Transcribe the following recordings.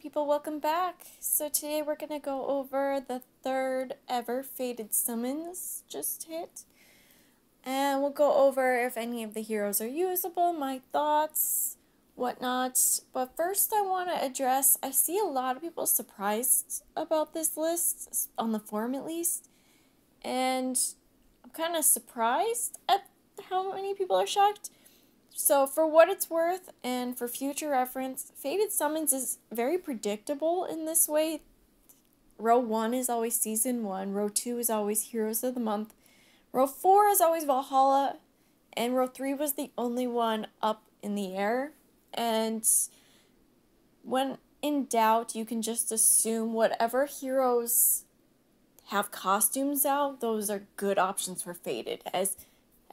People, welcome back. So, today we're going to go over the third ever Fated Summons just hit. And we'll go over if any of the heroes are usable, my thoughts, whatnot. But first, I want to address I see a lot of people surprised about this list, on the forum at least. And I'm kind of surprised at how many people are shocked. So, for what it's worth, and for future reference, Fated Summons is very predictable in this way. Row 1 is always Season 1, Row 2 is always Heroes of the Month, Row 4 is always Valhalla, and Row 3 was the only one up in the air. And when in doubt, you can just assume whatever heroes have costumes out, those are good options for Fated, as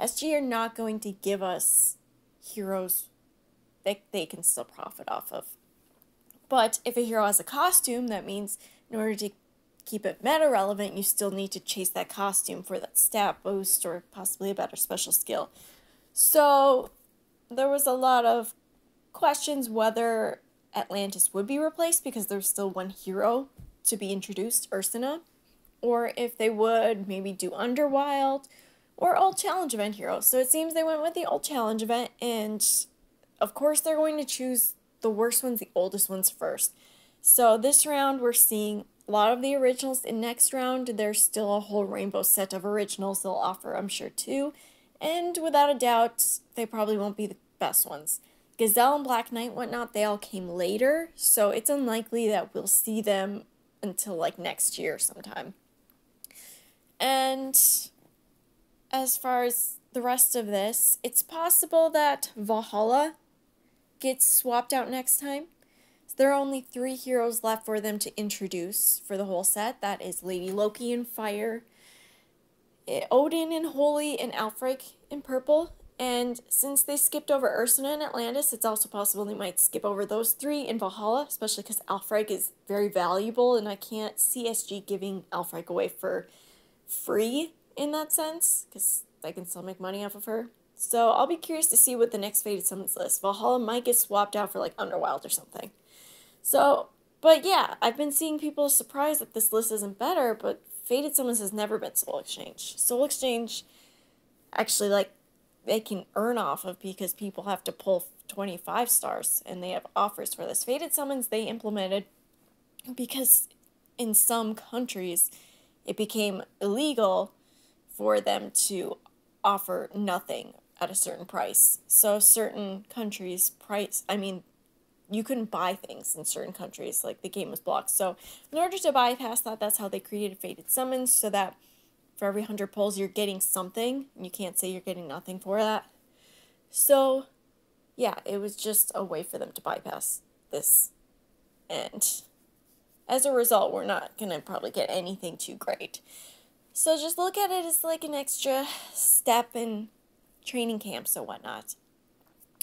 SG are not going to give us heroes that they can still profit off of. But if a hero has a costume, that means in order to keep it meta relevant, you still need to chase that costume for that stat boost or possibly a better special skill. So there was a lot of questions whether Atlantis would be replaced because there's still one hero to be introduced, Ursina, or if they would maybe do Underwild or all challenge event heroes. So it seems they went with the all challenge event, and of course, they're going to choose the worst ones, the oldest ones first. So this round, we're seeing a lot of the originals. In next round, there's still a whole rainbow set of originals they'll offer, I'm sure, too. And without a doubt, they probably won't be the best ones. Gazelle and Black Knight, whatnot, they all came later, so it's unlikely that we'll see them until like next year sometime. And as far as the rest of this, it's possible that Valhalla gets swapped out next time. So there are only three heroes left for them to introduce for the whole set. That is Lady Loki in Fire, eh, Odin in Holy, and Aelfric in Purple. And since they skipped over Ursina and Atlantis, it's also possible they might skip over those three in Valhalla, especially because Aelfric is very valuable, and I can't see SG giving Aelfric away for free in that sense, because I can still make money off of her. So I'll be curious to see what the next Fated Summons list. Valhalla might get swapped out for like Underwild or something. So, but yeah, I've been seeing people surprised that this list isn't better, but Fated Summons has never been Soul Exchange. Soul Exchange actually like they can earn off of because people have to pull 25 stars and they have offers for this. Fated Summons they implemented because in some countries it became illegal for them to offer nothing at a certain price. So certain countries price I mean you couldn't buy things in certain countries like the game was blocked. So in order to bypass that that's how they created fated summons so that for every 100 pulls you're getting something you can't say you're getting nothing for that. So yeah, it was just a way for them to bypass this. And as a result, we're not going to probably get anything too great. So just look at it as like an extra step in training camps or whatnot.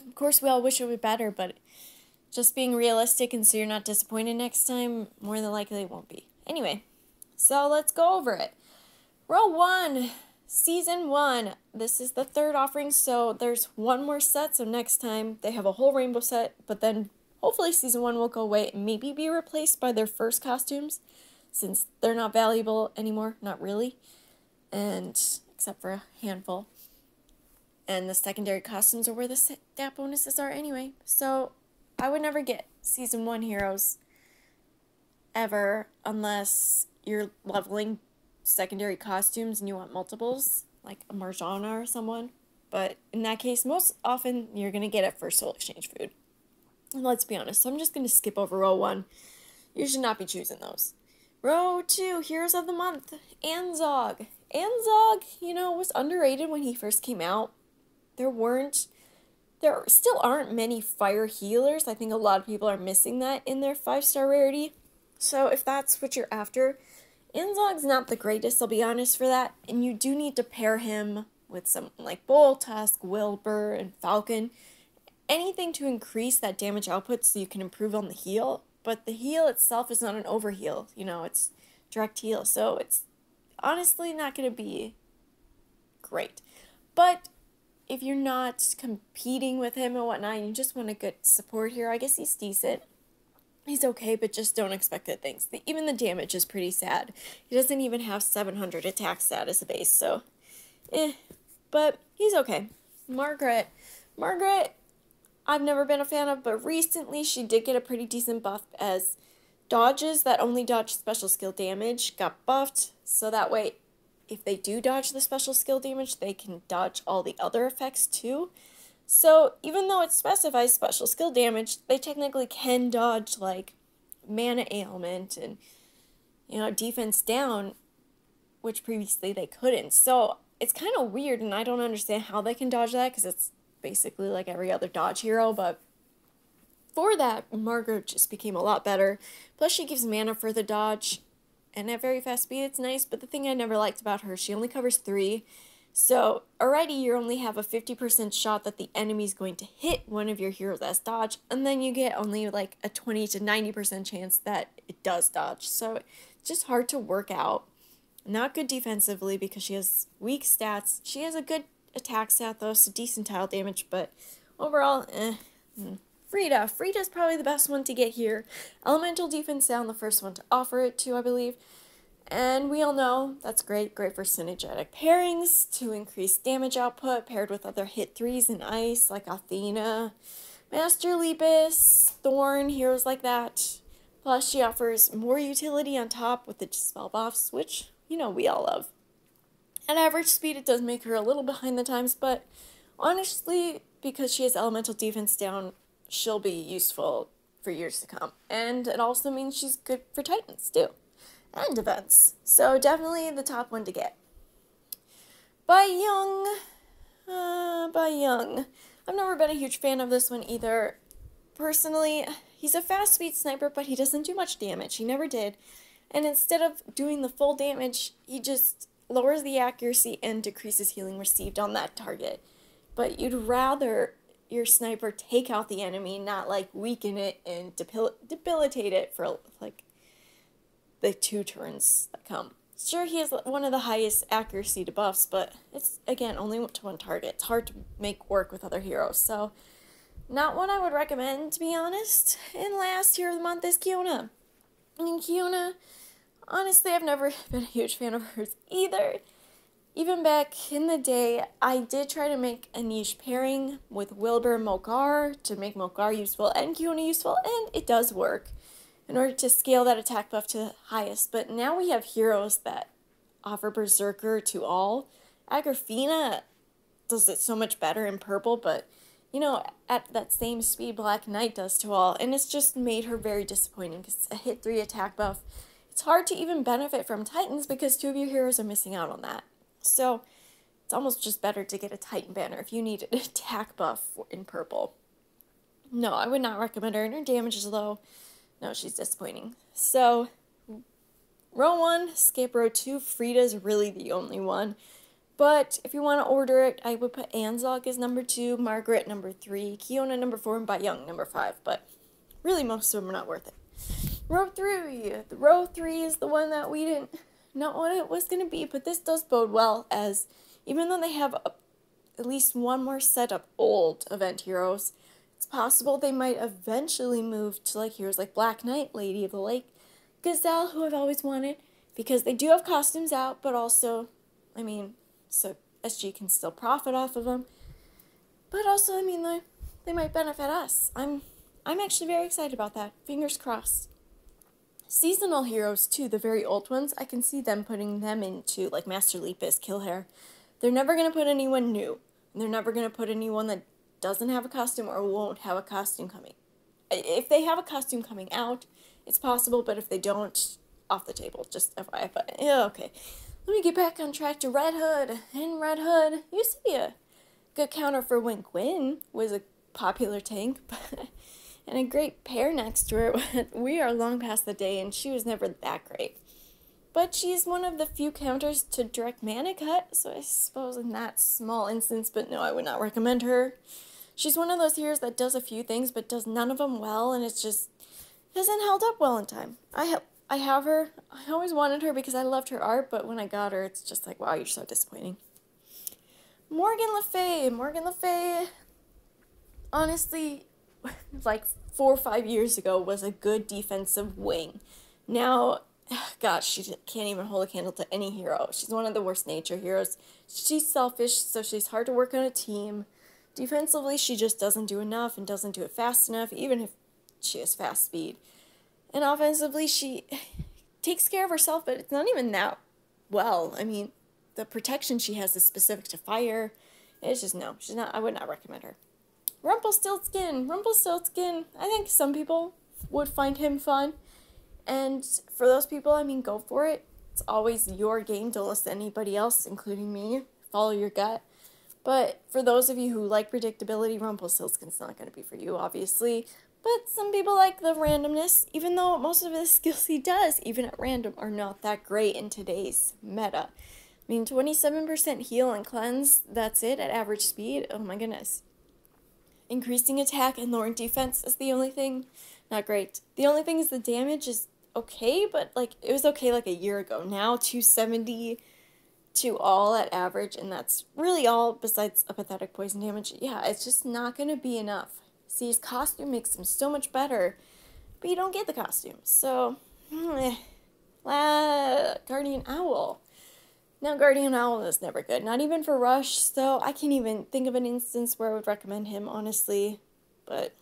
Of course, we all wish it would be better, but just being realistic and so you're not disappointed next time, more than likely it won't be. Anyway, so let's go over it. Row 1, Season 1. This is the third offering, so there's one more set, so next time they have a whole rainbow set, but then hopefully Season 1 will go away and maybe be replaced by their first costumes since they're not valuable anymore, not really, and except for a handful. And the secondary costumes are where the stat bonuses are anyway. So I would never get season one heroes ever unless you're leveling secondary costumes and you want multiples, like a Marjana or someone. But in that case, most often you're going to get it for soul exchange food. And let's be honest, so I'm just going to skip over row one. You should not be choosing those. Row 2, Heroes of the Month, Anzog. Anzog, you know, was underrated when he first came out. There weren't, there still aren't many fire healers. I think a lot of people are missing that in their 5-star rarity. So if that's what you're after, Anzog's not the greatest, I'll be honest for that. And you do need to pair him with someone like Boltusk, Wilbur, and Falcon. Anything to increase that damage output so you can improve on the heal but the heal itself is not an overheal. You know, it's direct heal. so it's honestly not going to be great. But if you're not competing with him and whatnot, you just want a good support here, I guess he's decent. he's okay, but just don't expect good things. The, even the damage is pretty sad. He doesn't even have 700 attack stat as a base, so eh. But he's okay. Margaret. Margaret, I've never been a fan of, but recently she did get a pretty decent buff as dodges that only dodge special skill damage got buffed, so that way if they do dodge the special skill damage, they can dodge all the other effects too. So even though it specifies special skill damage, they technically can dodge like mana ailment and you know defense down, which previously they couldn't. So it's kind of weird, and I don't understand how they can dodge that because it's basically like every other dodge hero. But for that, Margaret just became a lot better. Plus, she gives mana for the dodge, and at very fast speed, it's nice. But the thing I never liked about her, she only covers three. So already you only have a 50% shot that the enemy's going to hit one of your heroes as dodge, and then you get only like a 20 to 90% chance that it does dodge. So it's just hard to work out. Not good defensively because she has weak stats. She has a good attack stat though, so decent tile damage, but overall, eh. Hmm. Frida. Frida's probably the best one to get here. Elemental defense down, the first one to offer it to, I believe. And we all know that's great, great for synergetic pairings to increase damage output paired with other hit threes in ice like Athena, Master Lepus, Thorn, heroes like that. Plus, she offers more utility on top with the spell buffs, which, you know, we all love. At average speed, it does make her a little behind the times, but honestly, because she has elemental defense down, she'll be useful for years to come. And it also means she's good for Titans, too and events. So definitely the top one to get. Bai Yung. Uh, Bai Yung. I've never been a huge fan of this one either. Personally, he's a fast speed sniper, but he doesn't do much damage. He never did. And instead of doing the full damage, he just lowers the accuracy and decreases healing received on that target. But you'd rather your sniper take out the enemy, not like weaken it and debil- debilitate it for like the two turns that come. Sure, he has one of the highest accuracy debuffs, but it's, again, only to one target. It's hard to make work with other heroes, so not one I would recommend, to be honest. And last hero of the month is Kiona. I mean, Kiona, honestly, I've never been a huge fan of hers either. Even back in the day, I did try to make a niche pairing with Wilbur Mok-Arr to make Mok-Arr useful and Kiona useful, and it does work in order to scale that attack buff to the highest. But now we have heroes that offer Berserker to all. Agrafina does it so much better in purple, but you know, at that same speed Black Knight does to all, and it's just made her very disappointing because a hit 3 attack buff. It's hard to even benefit from Titans because two of your heroes are missing out on that. So it's almost just better to get a Titan banner if you need an attack buff in purple. No, I would not recommend her, and her damage is low. No, she's disappointing. So, row one, skip row two. Frida's really the only one. But if you want to order it, I would put Anzog as number two, Margaret number three, Kiona number four, and Bai Yung number five. But really, most of them are not worth it. Row three. The row three is the one that we didn't know what it was going to be, but this does bode well as even though they have a, at least one more set of old event heroes, it's possible they might eventually move to like heroes like Black Knight, Lady of the Lake, Gazelle, who I've always wanted, because they do have costumes out, but also, I mean, so SG can still profit off of them. But also, I mean, they, they might benefit us. I'm I'm actually very excited about that. Fingers crossed. Seasonal heroes too, the very old ones, I can see them putting them into like Master Lepus, Killhair. They're never gonna put anyone new. They're never gonna put anyone that doesn't have a costume or won't have a costume coming. If they have a costume coming out, it's possible, but if they don't, off the table, just FYI. But yeah, okay. Let me get back on track to Red Hood. And Red Hood used to be a good counter for when Gwen was a popular tank, but and a great pair next to her. we are long past the day, and she was never that great. But she's one of the few counters to direct mana cut, so I suppose in that small instance, but no, I would not recommend her. She's one of those heroes that does a few things but does none of them well, and it's just hasn't held up well in time. I have I have her. I always wanted her because I loved her art, but when I got her, it's just like wow, you're so disappointing. Morgan Le Fay. Morgan Le Fay. Honestly, like four or five years ago was a good defensive wing. Now, gosh, she can't even hold a candle to any hero. She's one of the worst nature heroes. She's selfish, so she's hard to work on a team. Defensively, she just doesn't do enough and doesn't do it fast enough, even if she has fast speed. And offensively, she takes care of herself, but it's not even that well. I mean, the protection she has is specific to fire. It's just no, she's not. I would not recommend her. Rumpelstiltskin, Rumpelstiltskin. I think some people would find him fun, and for those people, I mean, go for it. It's always your game. Don't listen to anybody else, including me. Follow your gut. But for those of you who like predictability, Rumpelstiltskin's not going to be for you, obviously. But some people like the randomness, even though most of the skills he does, even at random, are not that great in today's meta. I mean, 27% heal and cleanse, that's it at average speed. Oh my goodness. Increasing attack and lowering defense is the only thing. Not great. The only thing is the damage is okay, but like it was okay like a year ago. Now 270 to all at average, and that's really all besides a pathetic poison damage. Yeah, it's just not to be enough. See, his costume makes him so much better, but you don't get the costume. So, eh. Guardian Owl. Now, Guardian Owl is never good, not even for Rush, so I can't even think of an instance where I would recommend him, honestly. But,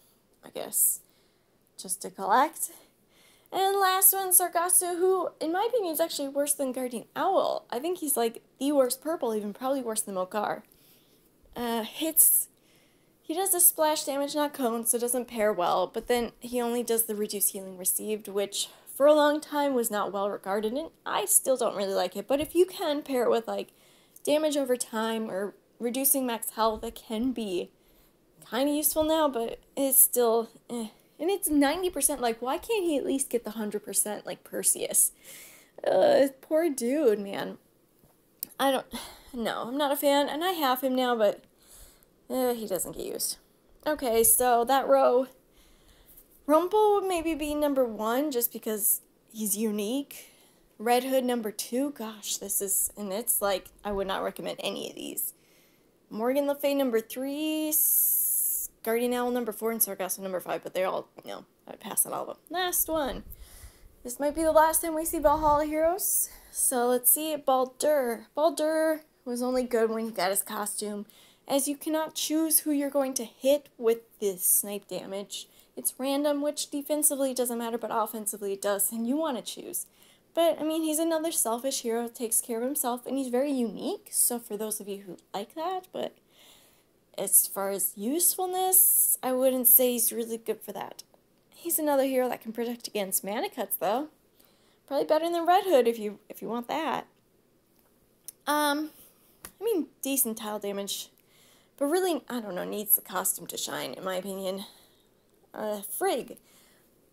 I guess, just to collect. And last one, Sargasso, who, in my opinion, is actually worse than Guardian Owl. I think he's like the worst purple, even probably worse than Mok-Arr. Uh, hits he does the splash damage, not cone, so it doesn't pair well, but then he only does the reduced healing received, which for a long time was not well regarded, and I still don't really like it. But if you can pair it with like damage over time or reducing max health, it can be kind of useful now, but it's still eh. And it's 90%, like, why can't he at least get the 100% like Perseus? Uh, poor dude, man. I don't, no, I'm not a fan, and I have him now, but Eh, he doesn't get used. Okay, so that row, Rumple would maybe be number one just because he's unique. Red Hood number two, gosh, this is, and it's like, I would not recommend any of these. Morgan Le Fay number three, Guardian Owl number four, and Sargasso number five, but they're all, you know, I pass on all of them. Last one. This might be the last time we see Valhalla Heroes. So let's see, Baldur. Baldur was only good when he got his costume as you cannot choose who you're going to hit with this snipe damage. It's random, which defensively doesn't matter, but offensively it does, and you want to choose. But, I mean, he's another selfish hero, takes care of himself, and he's very unique, so for those of you who like that, but as far as usefulness, I wouldn't say he's really good for that. He's another hero that can protect against mana cuts, though. Probably better than Red Hood if you if you want that. Um, I mean, decent tile damage but really, I don't know, needs the costume to shine, in my opinion. Uh, Frigg.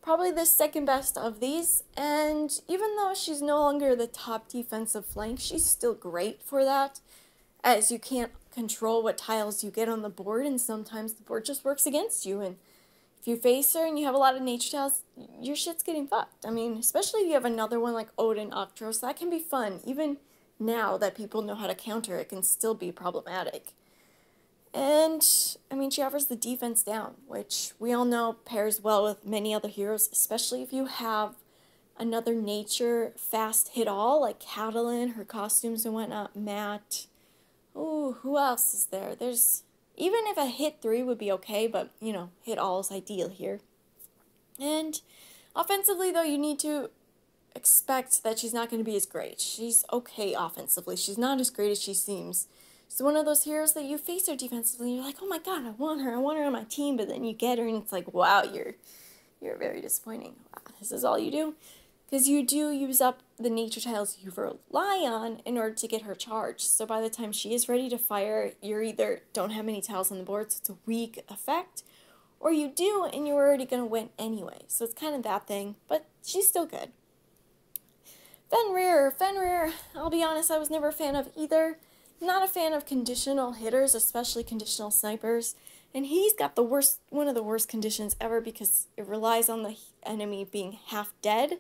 Probably the second best of these, and even though she's no longer the top defensive flank, she's still great for that, as you can't control what tiles you get on the board, and sometimes the board just works against you, and if you face her and you have a lot of nature tiles, your shit's getting fucked. I mean, especially if you have another one like Odin Octros, that can be fun. Even now that people know how to counter, it can still be problematic. And, I mean, she offers the defense down, which we all know pairs well with many other heroes, especially if you have another nature fast hit all, like Catelyn, her costumes and whatnot, Matt. Ooh, who else is there? There's, even if a hit three would be okay, but, you know, hit all is ideal here. And offensively, though, you need to expect that she's not going to be as great. She's okay offensively. She's not as great as she seems. It's one of those heroes that you face her defensively and you're like, oh my god, I want her, I want her on my team, but then you get her and it's like, wow, you're you're very disappointing. Wow, this is all you do. Because you do use up the nature tiles you rely on in order to get her charged. So by the time she is ready to fire, you're either don't have many tiles on the board, so it's a weak effect, or you do and you're already going to win anyway. So it's kind of that thing, but she's still good. Fenrir, Fenrir, I'll be honest, I was never a fan of either. Not a fan of conditional hitters, especially conditional snipers. And he's got the worst, one of the worst conditions ever because it relies on the enemy being half dead.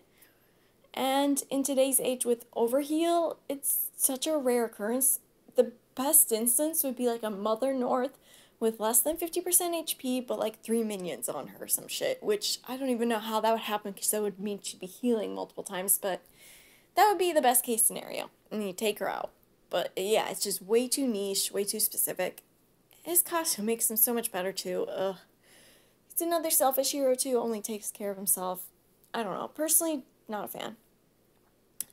And in today's age with overheal, it's such a rare occurrence. The best instance would be like a Mother North with less than 50% HP, but like three minions on her some shit, which I don't even know how that would happen because that would mean she'd be healing multiple times, but that would be the best case scenario. And you take her out. But uh, yeah, it's just way too niche, way too specific. His costume makes him so much better too. Ugh. He's another selfish hero too, only takes care of himself. I don't know. Personally, not a fan.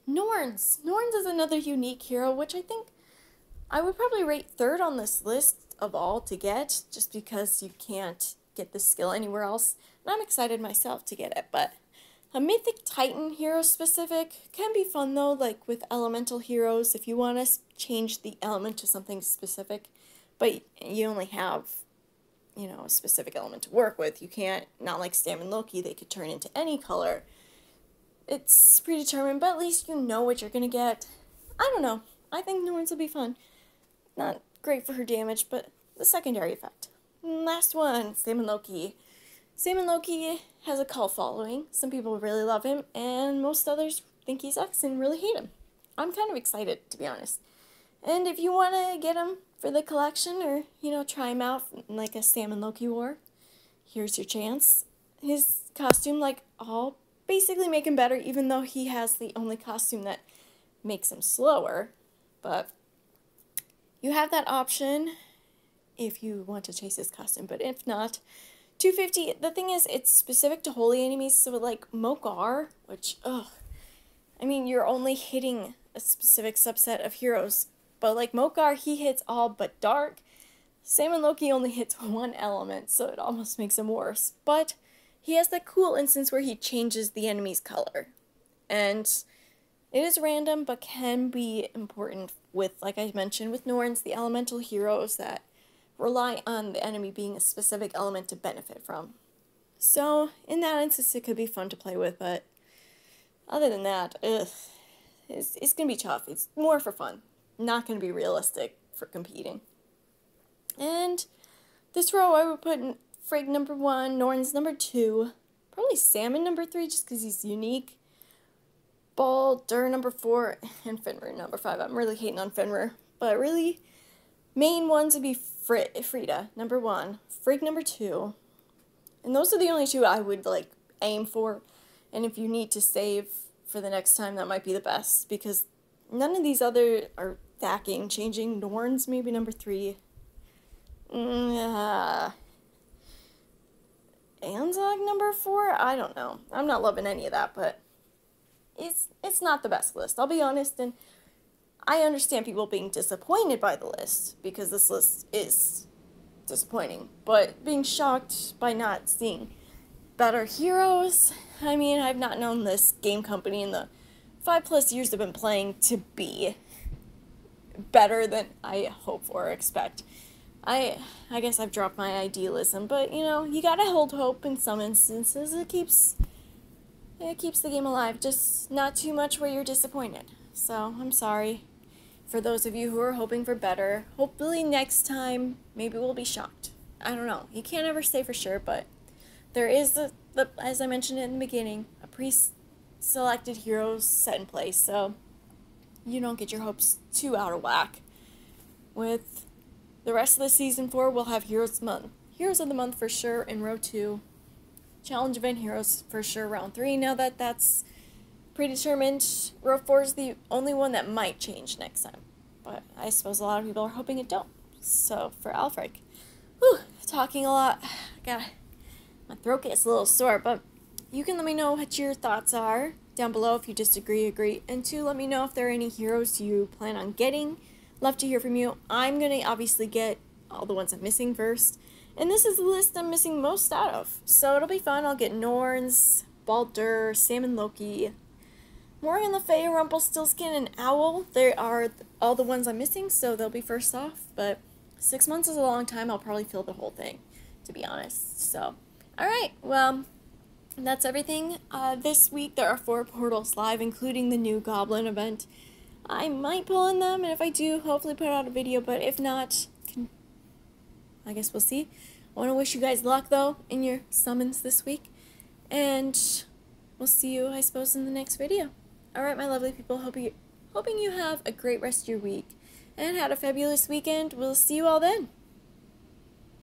Norns. Norns is another unique hero, which I think I would probably rate third on this list of all to get, just because you can't get this skill anywhere else. And I'm excited myself to get it, but a Mythic Titan hero specific can be fun though, like with elemental heroes, if you want to change the element to something specific, but you only have, you know, a specific element to work with. You can't, not like Sam and Loki, they could turn into any color it's predetermined, but at least you know what you're gonna get. I don't know. I think Norns will be fun. Not great for her damage, but the secondary effect. Last one, Sam and Loki. Sam and Loki has a cult following. Some people really love him, and most others think he sucks and really hate him. I'm kind of excited, to be honest. And if you want to get him for the collection or, you know, try him out like a Sam and Loki war, here's your chance. His costume, like all basically make him better, even though he has the only costume that makes him slower. But you have that option if you want to chase his costume, but if not, 250, the thing is, it's specific to holy enemies, so like Mok-Arr, which, ugh, I mean, you're only hitting a specific subset of heroes, but like Mok-Arr, he hits all but dark. Sam and Loki only hits one element, so it almost makes him worse. But he has that cool instance where he changes the enemy's color. And it is random, but can be important with, like I mentioned, with Norns, the elemental heroes that rely on the enemy being a specific element to benefit from. So, in that instance, it could be fun to play with, but other than that, ugh, it's, it's gonna be tough. It's more for fun, not gonna be realistic for competing. And this row I would put in Frigg number one, Norns number two, probably Salmon number three just because he's unique. Baldur number four, and Fenrir number five. I'm really hating on Fenrir, but really, main ones would be Fr- Frida number one, Frigg, number two, and those are the only two I would like aim for. And if you need to save for the next time, that might be the best because none of these other are game changing. Norns maybe number three. Mm, uh, Anzog number four? I don't know. I'm not loving any of that, but it's it's not the best list. I'll be honest, and I understand people being disappointed by the list because this list is disappointing. But being shocked by not seeing better heroes, I mean, I've not known this game company in the five plus years I've been playing to be better than I hope or expect. I I guess I've dropped my idealism, but you know, you gotta hold hope in some instances. It keeps it keeps the game alive, just not too much where you're disappointed. So I'm sorry for those of you who are hoping for better. Hopefully next time maybe we'll be shocked. I don't know. You can't ever say for sure, but there is the, the as I mentioned in the beginning, a pre-selected heroes set in place, so you don't get your hopes too out of whack with the rest of the season four we'll have Heroes Month. Heroes of the Month for sure in row two. Challenge event heroes for sure round three. Now that that's predetermined, row four is the only one that might change next time. But I suppose a lot of people are hoping it don't. So for Alfred, whew, talking a lot. God, my throat gets a little sore. But you can let me know what your thoughts are down below if you disagree, agree, and two, let me know if there are any heroes you plan on getting Love to hear from you. I'm going to obviously get all the ones I'm missing first. And this is the list I'm missing most out of. So it'll be fun. I'll get Norns, Baldur, Sam and Loki, Morgan Le Fay, Rumpelstiltskin, and Owl. They are all the ones I'm missing, so they'll be first off. But six months is a long time. I'll probably fill the whole thing, to be honest. So, alright, well, that's everything. Uh, this week there are four portals live, including the new Goblin event. I might pull in them, and if I do, hopefully put out a video, but if not, can... I guess we'll see. I want to wish you guys luck, though, in your summons this week, and we'll see you, I suppose, in the next video. Alright, my lovely people, hope you, hoping you have a great rest of your week, and had a fabulous weekend. We'll see you all then.